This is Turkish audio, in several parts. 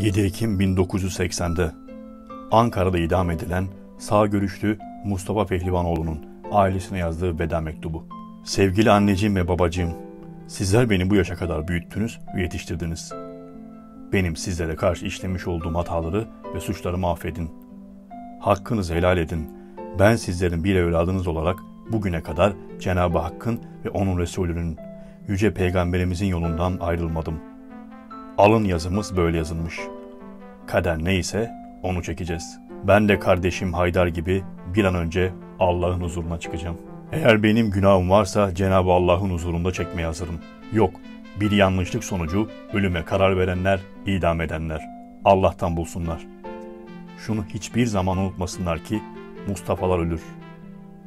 7 Ekim 1980'de Ankara'da idam edilen sağ görüşlü Mustafa Pehlivanoğlu'nun ailesine yazdığı veda mektubu. Sevgili anneciğim ve babacığım, sizler beni bu yaşa kadar büyüttünüz ve yetiştirdiniz. Benim sizlere karşı işlemiş olduğum hataları ve suçlarımı affedin. Hakkınızı helal edin. Ben sizlerin bir evladınız olarak bugüne kadar Cenab-ı Hakk'ın ve onun Resulünün, Yüce Peygamberimizin yolundan ayrılmadım. Alın yazımız böyle yazılmış. Kader neyse onu çekeceğiz. Ben de kardeşim Haydar gibi bir an önce Allah'ın huzuruna çıkacağım. Eğer benim günahım varsa Cenab-ı Allah'ın huzurunda çekmeye hazırım. Yok, bir yanlışlık sonucu ölüme karar verenler, idam edenler. Allah'tan bulsunlar. Şunu hiçbir zaman unutmasınlar ki Mustafa'lar ölür.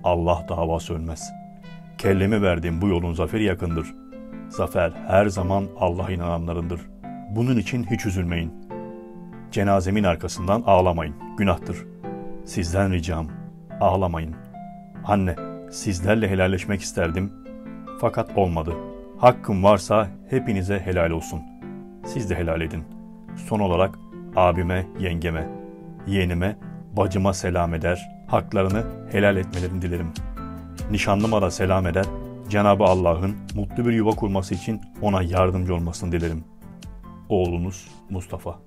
Allah davası ölmez. Kellemi verdiğim bu yolun zaferi yakındır. Zafer her zaman Allah'a inananlarındır. Bunun için hiç üzülmeyin. Cenazemin arkasından ağlamayın. Günahtır. Sizden ricam ağlamayın. Anne, sizlerle helalleşmek isterdim. Fakat olmadı. Hakkım varsa hepinize helal olsun. Siz de helal edin. Son olarak abime, yengeme, yeğenime, bacıma selam eder. Haklarını helal etmelerini dilerim. Nişanlıma da selam eder. Cenabı Allah'ın mutlu bir yuva kurması için ona yardımcı olmasını dilerim. Oğlunuz Mustafa